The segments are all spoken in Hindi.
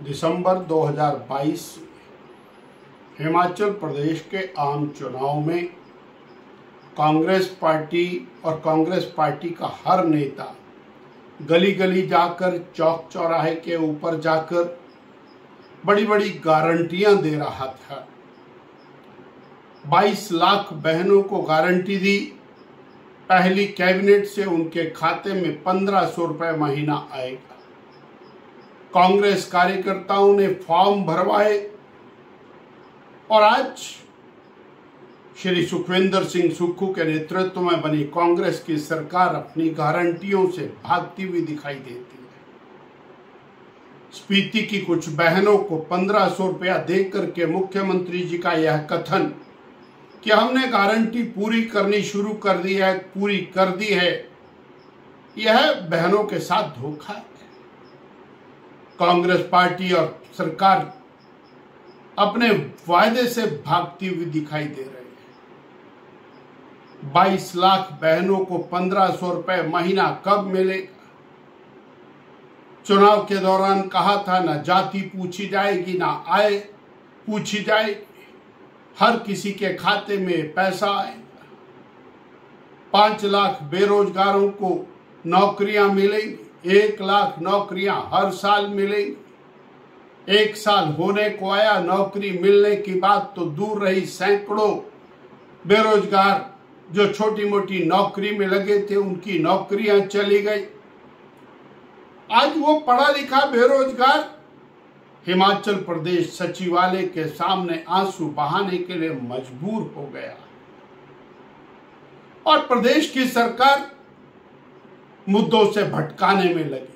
दिसंबर 2022 हिमाचल प्रदेश के आम चुनाव में कांग्रेस पार्टी और कांग्रेस पार्टी का हर नेता गली गली जाकर चौक चौराहे के ऊपर जाकर बड़ी बड़ी गारंटियाँ दे रहा था। 22 लाख बहनों को गारंटी दी। पहली कैबिनेट से उनके खाते में पंद्रह सौ रुपये महीना आएगा। कांग्रेस कार्यकर्ताओं ने फॉर्म भरवाए और आज श्री सुखविंदर सिंह सुक्खू के नेतृत्व में बनी कांग्रेस की सरकार अपनी गारंटियों से भागती हुई दिखाई देती है। स्पीति की कुछ बहनों को पंद्रह सौ रुपया देकर के मुख्यमंत्री जी का यह कथन, कि हमने गारंटी पूरी करनी शुरू कर दी है, पूरी कर दी है, यह बहनों के साथ धोखा है। कांग्रेस पार्टी और सरकार अपने वायदे से भागती हुई दिखाई दे रही है। 22 लाख बहनों को पंद्रह सौ रुपए महीना कब मिलेगा? चुनाव के दौरान कहा था, ना जाति पूछी जाएगी, ना आय पूछी जाएगी। हर किसी के खाते में पैसा आएगा। पाँच लाख बेरोजगारों को नौकरियाँ मिलेंगी। एक लाख नौकरियाँ हर साल मिलेंगी। एक साल होने को आया, नौकरी मिलने की बात तो दूर रही सैकड़ों। बेरोजगार जो छोटी मोटी नौकरी में लगे थे, उनकी नौकरियाँ चली गई। आज वो पढ़ा लिखा बेरोजगार। हिमाचल प्रदेश सचिवालय के सामने आँसू बहाने के लिए मजबूर हो गया। और प्रदेश की सरकार मुद्दों से भटकाने में लगी।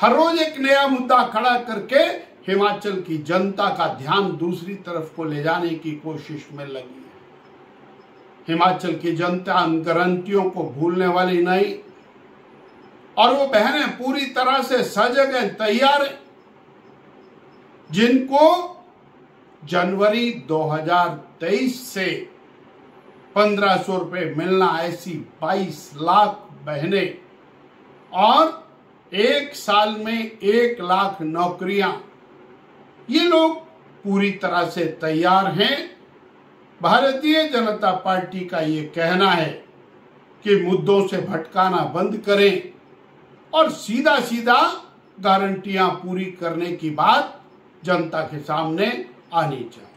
हर रोज एक नया मुद्दा खड़ा करके हिमाचल की जनता का ध्यान दूसरी तरफ़ को ले जाने की कोशिश में लगी। है हिमाचल की जनता उन गारंटियों को भूलने वाली नहीं, और वो बहनें पूरी तरह से सजग हैं, तैयार हैं, जिनको जनवरी 2023 से पंद्रह सौ रुपए मिलना, ऐसी 22 लाख बहनें और एक साल में एक लाख नौकरियाँ। ये लोग पूरी तरह से तैयार हैं। भारतीय जनता पार्टी का ये कहना है कि मुद्दों से भटकाना बंद करें और सीधा सीधा गारंटियाँ पूरी करने की बात जनता के सामने आनी चाहिए।